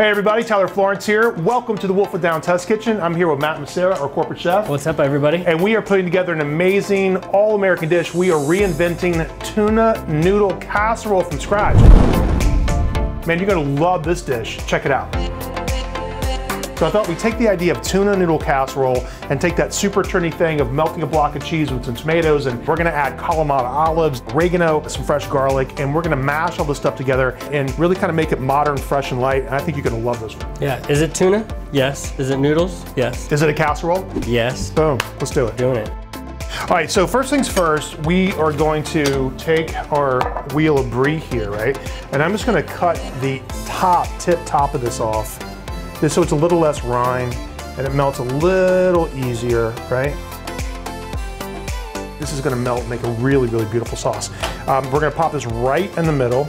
Hey everybody, Tyler Florence here. Welcome to the Wolf It Down Test Kitchen. I'm here with Matt Macera, our corporate chef. What's up everybody? And we are putting together an amazing all-American dish. We are reinventing tuna noodle casserole from scratch. Man, you're gonna love this dish. Check it out. So I thought we'd take the idea of tuna noodle casserole and take that super trendy thing of melting a block of cheese with some tomatoes and we're gonna add Kalamata olives, oregano, some fresh garlic, and we're gonna mash all this stuff together and really kind of make it modern, fresh, and light. And I think you're gonna love this one. Yeah, is it tuna? Yes. Is it noodles? Yes. Is it a casserole? Yes. Boom, let's do it. Doing it. All right, so first things first, we are going to take our wheel of brie here, right? And I'm just gonna cut the top, tip top of this off so it's a little less rind and it melts a little easier, right? This is gonna melt and make a really, really beautiful sauce. Um, we're gonna pop this right in the middle.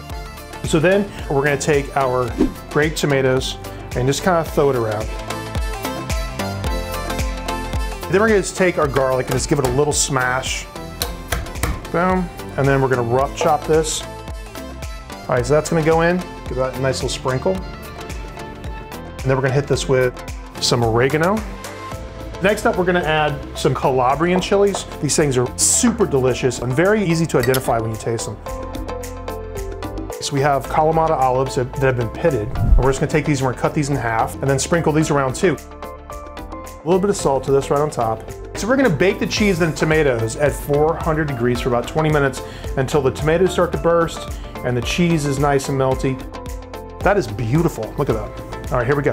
So then we're gonna take our grape tomatoes and just kind of throw it around. Then we're gonna just take our garlic and just give it a little smash. Boom. And then we're gonna rough chop this. All right, so that's gonna go in. Give that a nice little sprinkle. And then we're gonna hit this with some oregano. Next up, we're gonna add some Calabrian chilies. These things are super delicious and very easy to identify when you taste them. So we have Kalamata olives that, have been pitted. And we're just gonna take these and we're gonna cut these in half and then sprinkle these around too. A little bit of salt to this right on top. So we're gonna bake the cheese and tomatoes at 400 degrees for about 20 minutes until the tomatoes start to burst and the cheese is nice and melty. That is beautiful, look at that. All right, here we go.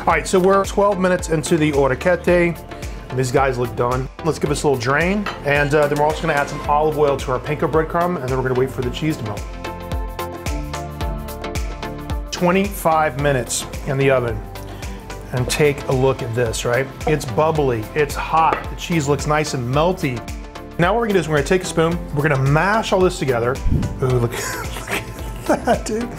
All right, so we're 12 minutes into the orecchiette. These guys look done. Let's give this a little drain. And uh, then we're also gonna add some olive oil to our panko breadcrumb, and then we're gonna wait for the cheese to melt. 25 minutes in the oven and take a look at this, right? It's bubbly, it's hot, the cheese looks nice and melty. Now what we're gonna do is we're gonna take a spoon, we're gonna mash all this together. Ooh, look, look at that, dude.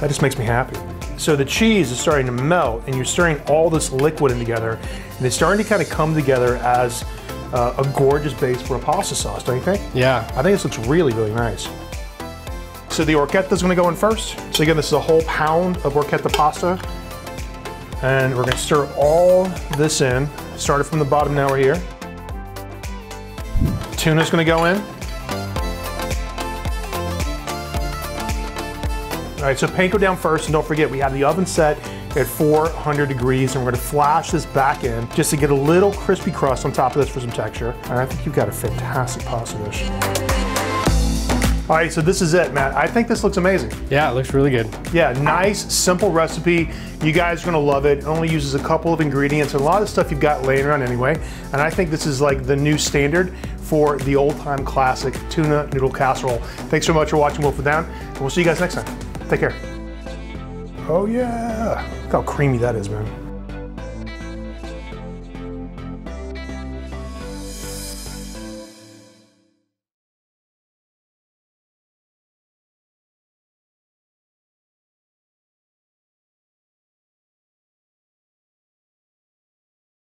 That just makes me happy. So the cheese is starting to melt and you're stirring all this liquid in together and it's starting to kind of come together as uh, a gorgeous base for a pasta sauce, don't you think? Yeah. I think this looks really, really nice. So the orecchiette is gonna go in first. So again, this is a whole pound of orecchiette pasta. And we're gonna stir all this in. Started from the bottom, now we're here. Tuna's gonna go in. All right, so panko down first, and don't forget, we have the oven set at 400 degrees, and we're gonna flash this back in just to get a little crispy crust on top of this for some texture. And I think you've got a fantastic pasta dish. All right, so this is it, Matt. I think this looks amazing. Yeah, it looks really good. Yeah, nice, simple recipe. You guys are gonna love it. It only uses a couple of ingredients and a lot of stuff you've got laying around anyway. And I think this is like the new standard for the old time classic tuna noodle casserole. Thanks so much for watching Wolf It Down, and we'll see you guys next time. Take care. Oh yeah, look how creamy that is, man.